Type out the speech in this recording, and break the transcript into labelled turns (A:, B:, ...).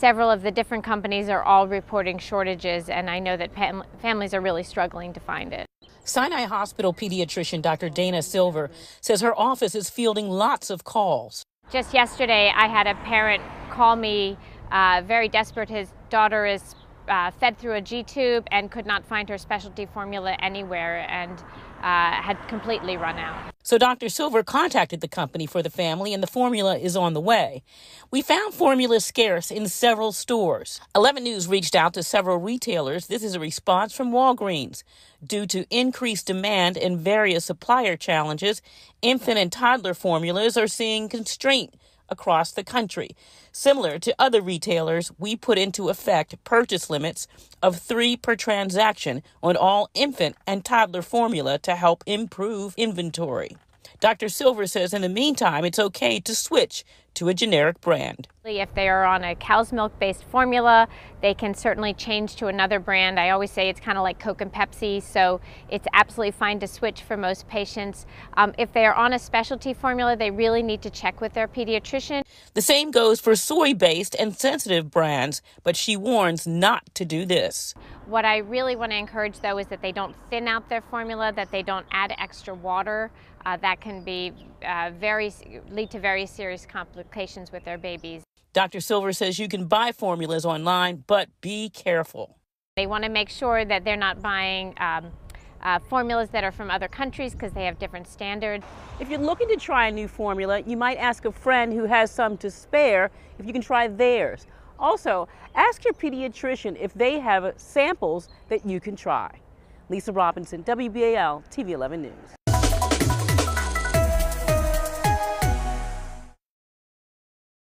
A: Several of the different companies are all reporting shortages, and I know that fam- families are really struggling to find it.
B: Sinai Hospital pediatrician Dr. Dana Silver says her office is fielding lots of calls.
A: Just yesterday, I had a parent call me uh, very desperate. His daughter is uh, fed through a G tube and could not find her specialty formula anywhere and uh, had completely run out.
B: So Dr. Silver contacted the company for the family, and the formula is on the way. We found formula scarce in several stores. 11 News reached out to several retailers. This is a response from Walgreens. Due to increased demand and various supplier challenges, infant and toddler formulas are seeing constraint across the country. Similar to other retailers, we put into effect purchase limits of three per transaction on all infant and toddler formula to help improve inventory. Dr. Silver says in the meantime, it's okay to switch to a generic brand.
A: If they are on a cow's milk based formula, they can certainly change to another brand. I always say it's kind of like Coke and Pepsi, so it's absolutely fine to switch for most patients. Um, if they are on a specialty formula, they really need to check with their pediatrician.
B: The same goes for soy based and sensitive brands, but she warns not to do this.
A: What I really want to encourage though is that they don't thin out their formula, that they don't add extra water. Uh, that can be uh, very lead to very serious complications with their babies.
B: Dr. Silver says you can buy formulas online, but be careful.
A: They want to make sure that they're not buying um, uh, formulas that are from other countries because they have different standards.
C: If you're looking to try a new formula, you might ask a friend who has some to spare if you can try theirs. Also, ask your pediatrician if they have samples that you can try. Lisa Robinson, WBAL TV 11 News.